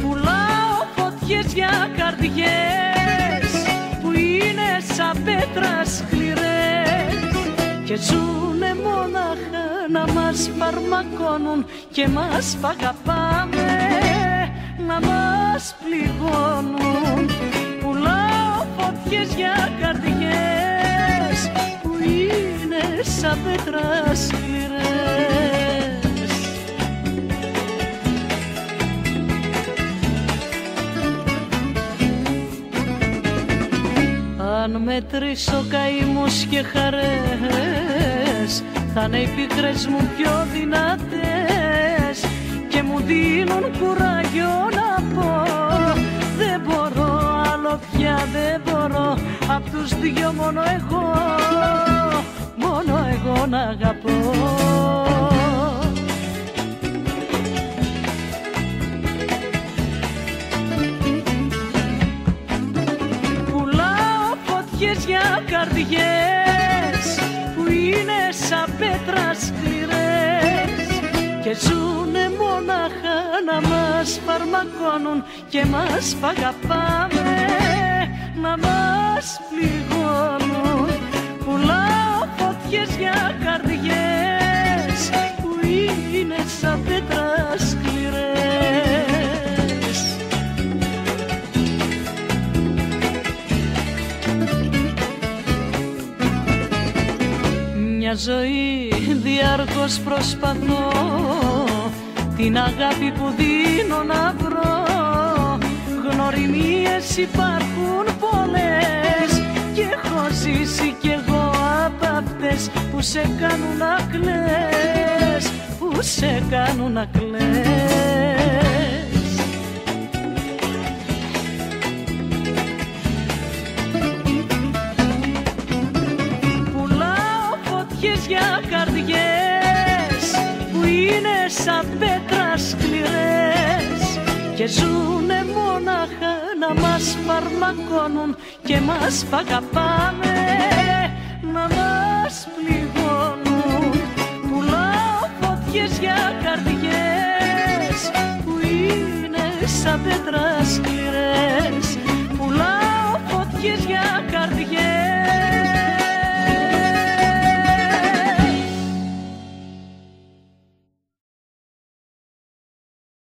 Πουλάω φωτιές για καρδιές που είναι σαν πέτρα σκληρές και ζουνε μόναχα να μας φαρμακώνουν και μας παγαπάμε να μας πληγώνουν σαν πέτρα σκληρές Αν μετρήσω καημούς και χαρές θα είναι οι πίκρες μου πιο δυνατές και μου δίνουν κουράγιο να πω δεν μπορώ άλλο πια δεν μπορώ απ' τους δυο μόνο εγώ μόνο εγώ να αγαπώ. Πουλάω φωτιές για καρδιές που είναι σαν πέτρα σκληρές και ζουνε μόναχα να μας φαρμακώνουν και μας παγαπάμε να μας πληγώνουν. Πουλάω φωτιές για καρδιές που είναι σαν πέτρα σκληρές. Μια ζωή διαρκώς προσπαθώ την αγάπη που δίνω να βρω. Γνωριμίες υπάρχουν που σε κάνουν να κλαις που σε κάνουν να κλαις. Πουλάω φωτιές για καρδιές που είναι σαν πέτρα σκληρές. Και ζουνε μόναχα να μας φαρμακώνουν και μας παγαπάνε. Να μας πληγώνουν σαν πέτρα σκληρές Πουλάω φωτιές για καρδιές